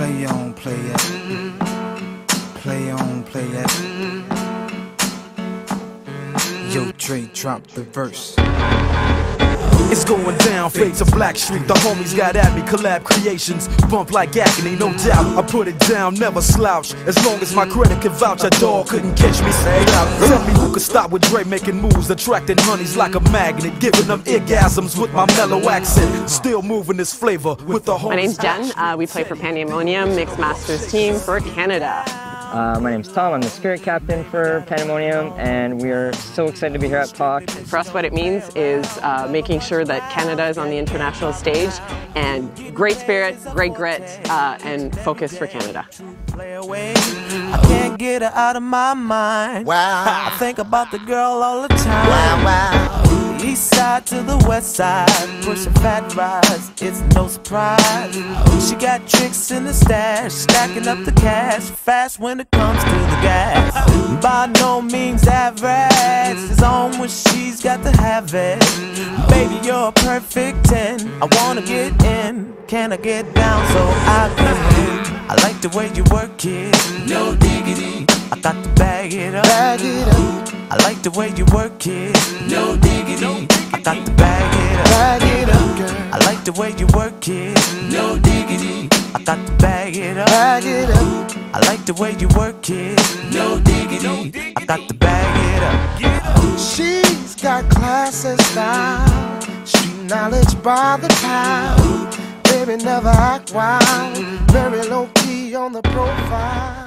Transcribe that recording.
Play on, play it. Play on, play it. Yo, Dre, drop the verse. It's going down, fade to Blackstreet. The homies got at me, collab creations. Bump like agony, no doubt. I put it down, never slouch. As long as my credit can vouch, a dog couldn't catch me. Say out. Tell me who could stop with Dre making moves, attracting honeys like a magnet, giving them orgasms with my mellow accent. Still moving this flavor with the homies. My name's Jen. Uh, we play for Pandemonium Mixed Masters team for Canada. Uh, my name's Tom. I'm the spirit captain for Pandemonium, and we are so excited to be here at PAUC. For us, what it means is uh, making sure that Canada is on the international stage and great spirit, great grit, uh, and focus for Canada. I can't get her out of my mind. Wow. I think about the girl all the time. Wow, wow. To the west side, pushing fat rides, it's no surprise. She got tricks in the stash, stacking up the cash, fast when it comes to the gas. By no means average, it's on when she's got to have it. Baby, you're a perfect 10. I wanna get in, can I get down so I can? I like the way you work it, no diggity. I got to bag it up. Bag it up, I like the way you work it, no diggity. I got to bag it up. bag it up, girl. I like the way you work it, no diggity. I got to bag it up. Bag it up, I like the way you work it, no diggity. I got to bag it up. she's got class and style. Street knowledge by the pound. Baby, never act wild. Very low key on the profile.